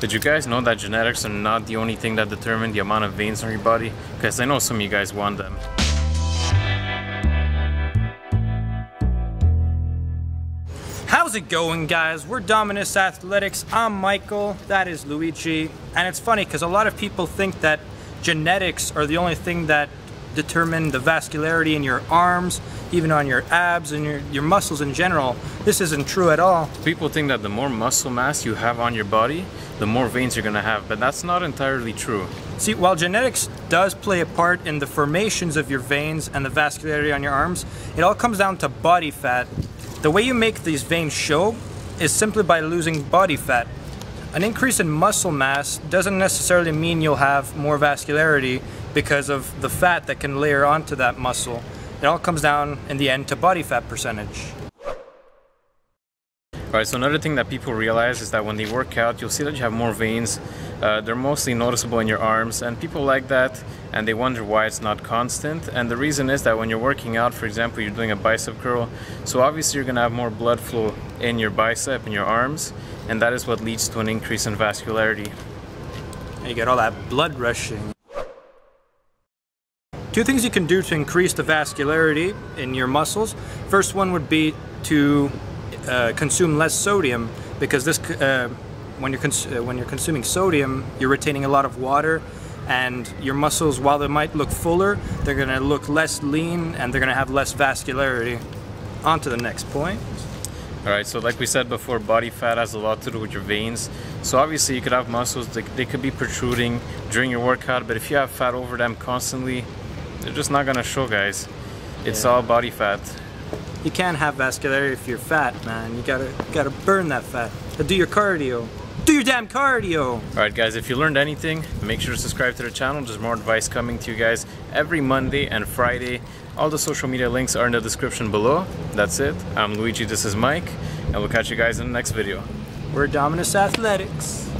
Did you guys know that genetics are not the only thing that determine the amount of veins on your body? Because I know some of you guys want them. How's it going guys? We're Dominus Athletics. I'm Michael, that is Luigi. And it's funny because a lot of people think that genetics are the only thing that determine the vascularity in your arms, even on your abs and your, your muscles in general. This isn't true at all. People think that the more muscle mass you have on your body, the more veins you're gonna have, but that's not entirely true. See, while genetics does play a part in the formations of your veins and the vascularity on your arms, it all comes down to body fat. The way you make these veins show is simply by losing body fat. An increase in muscle mass doesn't necessarily mean you'll have more vascularity because of the fat that can layer onto that muscle. It all comes down in the end to body fat percentage. Alright, so another thing that people realize is that when they work out, you'll see that you have more veins. Uh, they're mostly noticeable in your arms, and people like that, and they wonder why it's not constant. And the reason is that when you're working out, for example, you're doing a bicep curl, so obviously you're gonna have more blood flow in your bicep, in your arms, and that is what leads to an increase in vascularity. You get all that blood rushing. Two things you can do to increase the vascularity in your muscles. First one would be to uh, consume less sodium because this uh, when you're uh, when you're consuming sodium you're retaining a lot of water and your muscles while they might look fuller they're gonna look less lean and they're gonna have less vascularity on to the next point Alright, so like we said before, body fat has a lot to do with your veins. So obviously you could have muscles, they, they could be protruding during your workout, but if you have fat over them constantly, they're just not gonna show guys. It's yeah. all body fat you can't have vascularity if you're fat, man. You gotta gotta burn that fat. Do your cardio. Do your damn cardio! Alright guys, if you learned anything, make sure to subscribe to the channel. There's more advice coming to you guys every Monday and Friday. All the social media links are in the description below. That's it. I'm Luigi, this is Mike, and we'll catch you guys in the next video. We're Dominus Athletics.